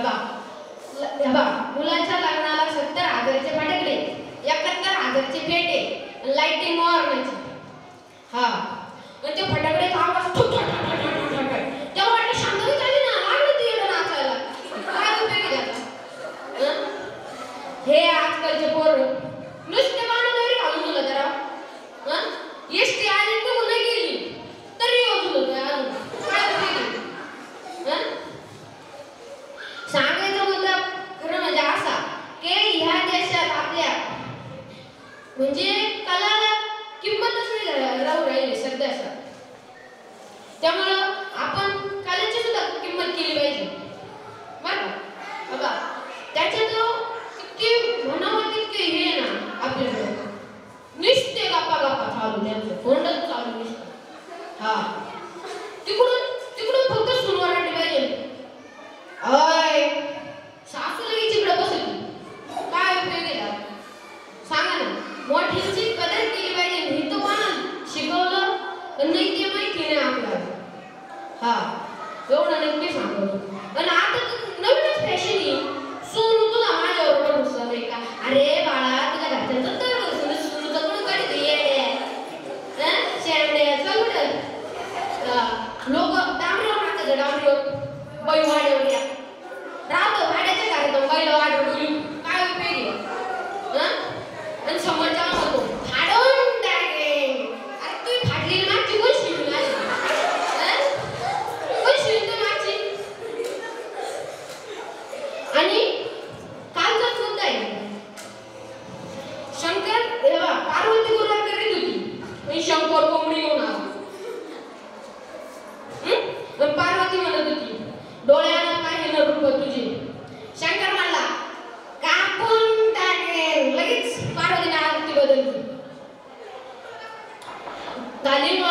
बा हे बा लग्नाला सत्तर हजाराचे फटाकडे एकाहत्तर हजाराचे पेटे. लाईटिंग मारण्याची म्हणजे. हा. आणि ते फटाकड्याचा आवाज ठुक तेव्हा वाटलं झाली ना लागलं ती येणं नाचायला. काय उपयोग त्याचा? हे? आजकालचे पोर. नुसते पानं वगैरे घालून तुला जरा. हं? एसटी आली तर नाही गेली तरी येऊ तुला अजून काय उपयोग आहे? हं? सांगायचा मुद्दा खरं म्हणजे असा की ह्या देशात आपल्या म्हणजे कलाला किंमतच नाही राहू राहिली सध्या त्यामुळं आपण कलेची सुद्धा किंमत केली पाहिजे बरं का बघा त्याच्यात किती म्हणावं तितके हे आहे ना आपल्याकडे नुसते गप्पा गप्पा चालू त्यांचं फोनच चालू नुसतं हा तिकडून तिकडून फक्त सुरू वाटली पाहिजे अय सासू लगेच इकडे बसली काय उपयोग आहे त्याचा? सांगा ना मोठ्यांची कदर केली पाहिजे मी तो कोणा शिकवलं तर नाही ते माहिती नाही आपल्याला हा एवढं नक्की सांगतो. पण आता तर नवीनच फॅशन आहे. सोनू तुला पण बसलं नाही का? अरे बाळा तुला घरच्यांचं तर सोनू सोनू तर कोण काढते. येडे शेरडे चल कुठं? लोक डांबरीवर राहतात डांबरीवर बाई वाड्यावर या. राहतो भाड्याच्या आणि कालचा सुद्धा आहे? शंकर पार्वती गुरुवार करीत होती. मी शंकर कोंबडी येऊन आलो. पार्वती म्हणत होती डोळ्याला पाहिलं रूप तुझे. शंकर म्हणला कापून टाकेल. लगेच पार्वतीने आरती बदलली. तालीम